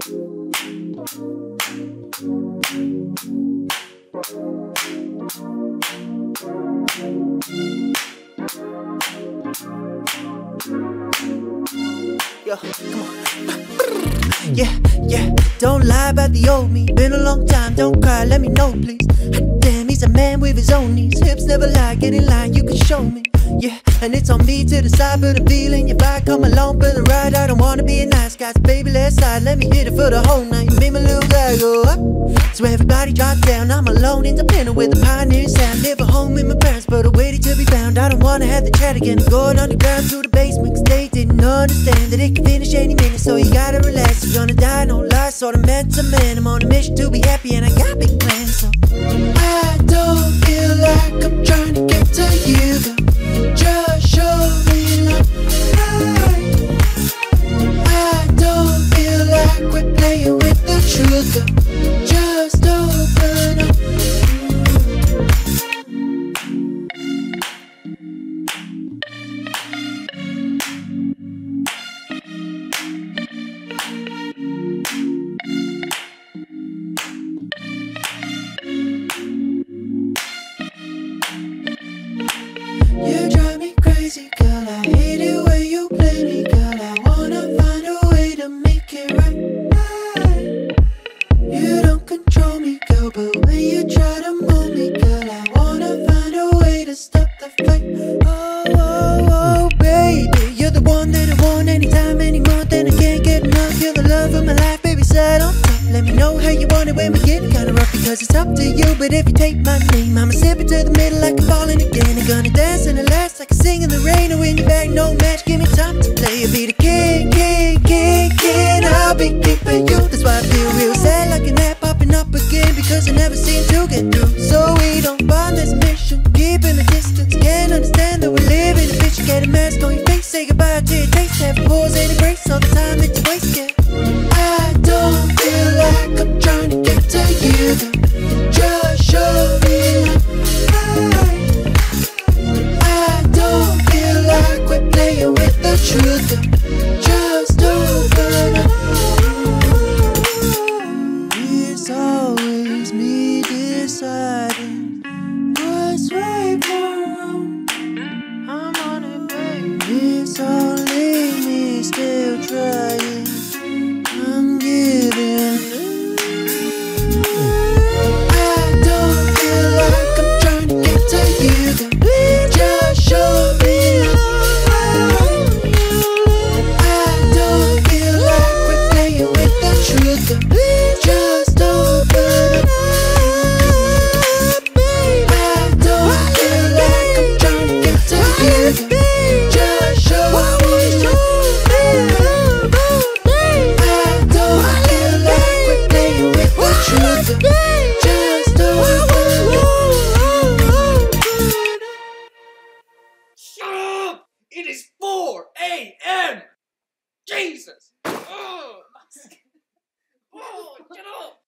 Yeah, yeah, don't lie about the old me. Been a long time, don't cry, let me know, please. Damn, he's a man with his own needs. Hips never lie, get in line, you can show me. Yeah, and it's on me to decide, but I'm feeling if I come along for the ride. I don't wanna be a nice guy, so baby, let's slide. Let me hit it for the whole night. You make my little guy go up. So everybody drop down. I'm alone, in the independent with a pioneer sound. Live at home with my parents, but I waited to be found. I don't wanna have the chat again. I'm Going underground to the basement, 'cause they didn't understand that it can finish any minute. So you gotta relax. You're gonna die, no lie. Sort of man to man. I'm on a mission to be happy, and I got big plans. So I don't feel like I'm we're with the truth. Let me know how you want it when we get kinda rough, because it's up to you. But if you take my name, I'ma step into the middle like I'm falling again. I'm gonna dance in the last like I sing in the rain. Or in your back, no match, give me time to play. I'll be the king, king, king, king. I'll be keeping you. That's why I feel real sad, like an app popping up again. Because I never seem to get through. So It's only me still trying. Jesus! Oh, oh get up!